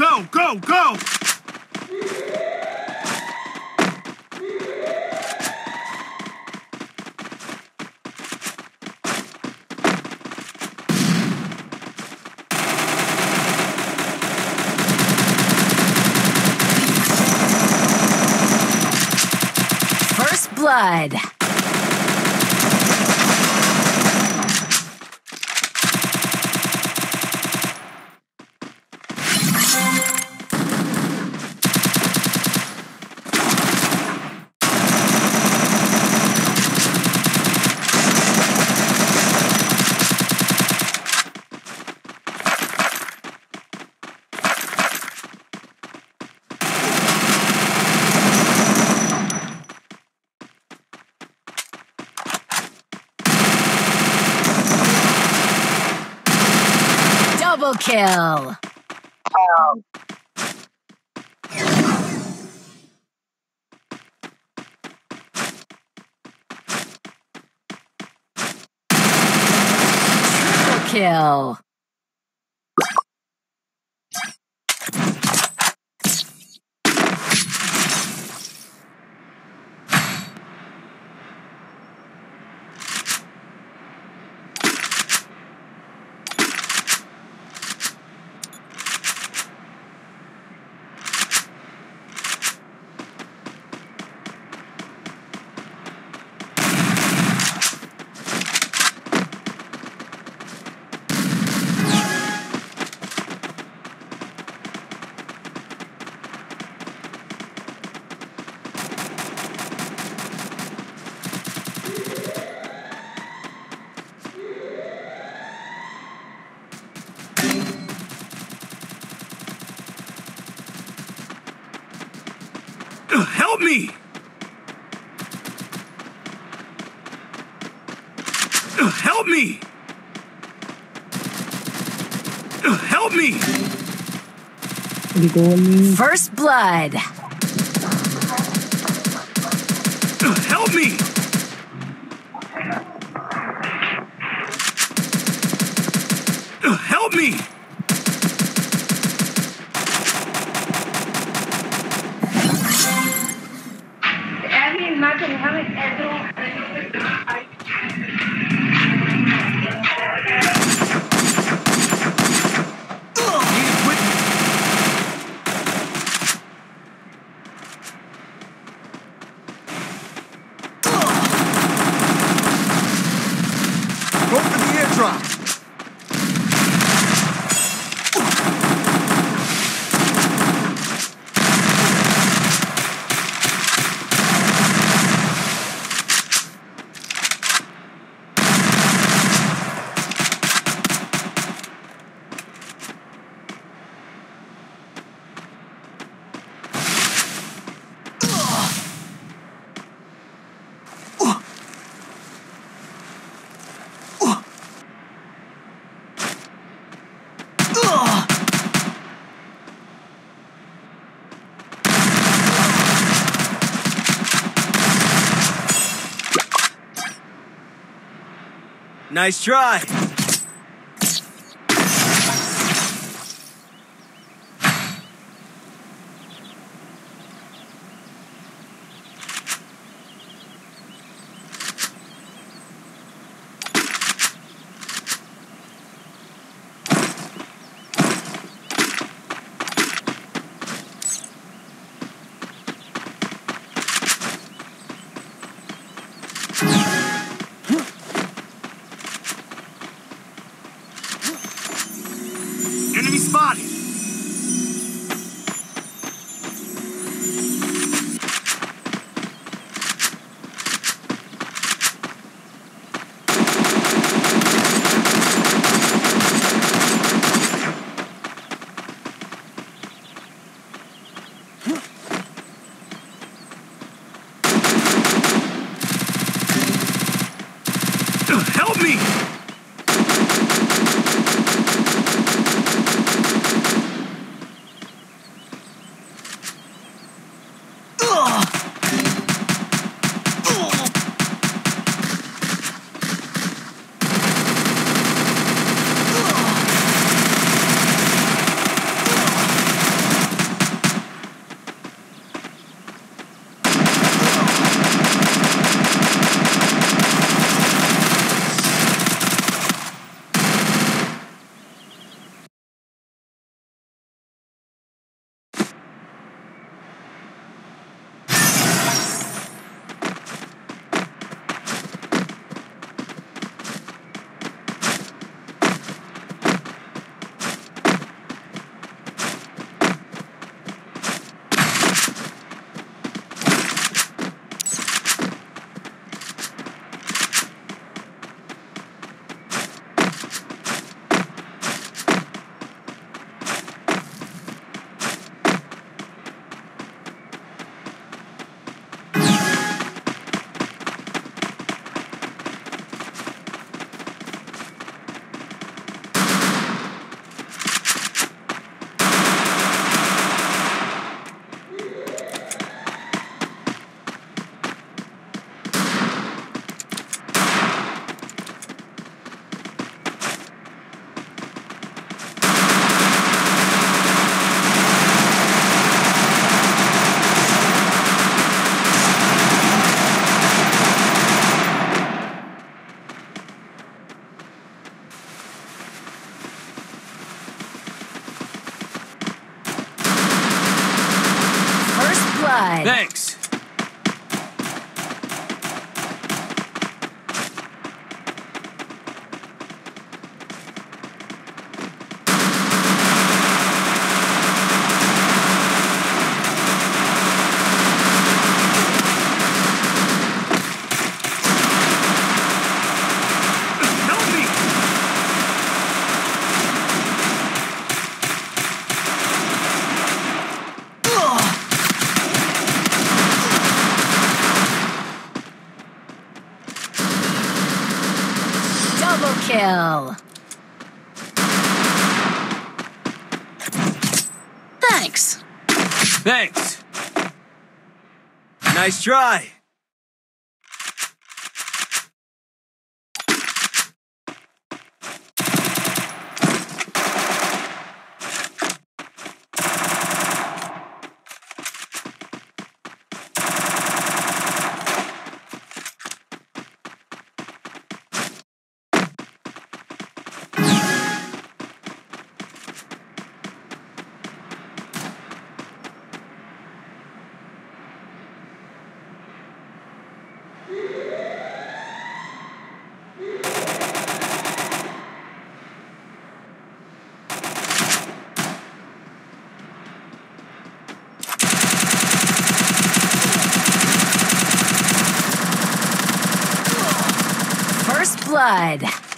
Go, go, go! First Blood. kill. Um. Triple kill. Help me! Help me! First blood. drop. Nice try. Thanks. Thanks. Thanks. Nice try. First blood.